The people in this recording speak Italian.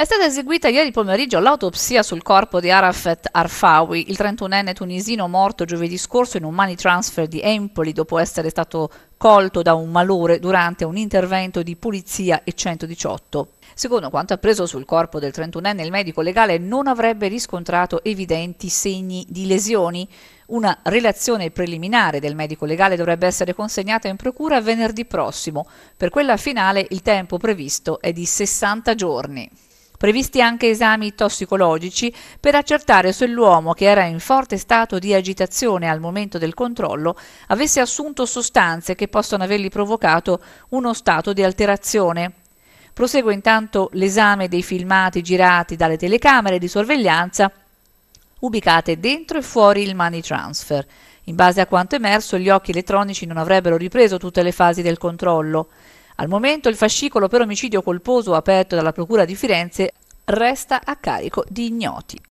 È stata eseguita ieri pomeriggio l'autopsia sul corpo di Arafat Arfawi, il 31enne tunisino morto giovedì scorso in un money transfer di Empoli dopo essere stato colto da un malore durante un intervento di polizia e 118. Secondo quanto appreso sul corpo del 31enne, il medico legale non avrebbe riscontrato evidenti segni di lesioni. Una relazione preliminare del medico legale dovrebbe essere consegnata in procura venerdì prossimo. Per quella finale il tempo previsto è di 60 giorni. Previsti anche esami tossicologici per accertare se l'uomo, che era in forte stato di agitazione al momento del controllo, avesse assunto sostanze che possono avergli provocato uno stato di alterazione. Prosegue intanto l'esame dei filmati girati dalle telecamere di sorveglianza ubicate dentro e fuori il money transfer. In base a quanto emerso, gli occhi elettronici non avrebbero ripreso tutte le fasi del controllo. Al momento il fascicolo per omicidio colposo aperto dalla Procura di Firenze resta a carico di ignoti.